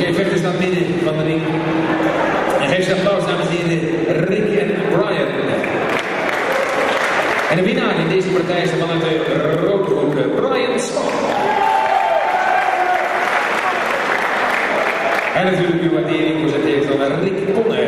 Oké, okay, is naar binnen van de ring. En geef ze applaus, dames en heren, Rick en Brian. En de winnaar in deze partij is vanuit de rode hoek, Brian Span. En natuurlijk uw waardering voor zijn tegenstander Rick Ponne.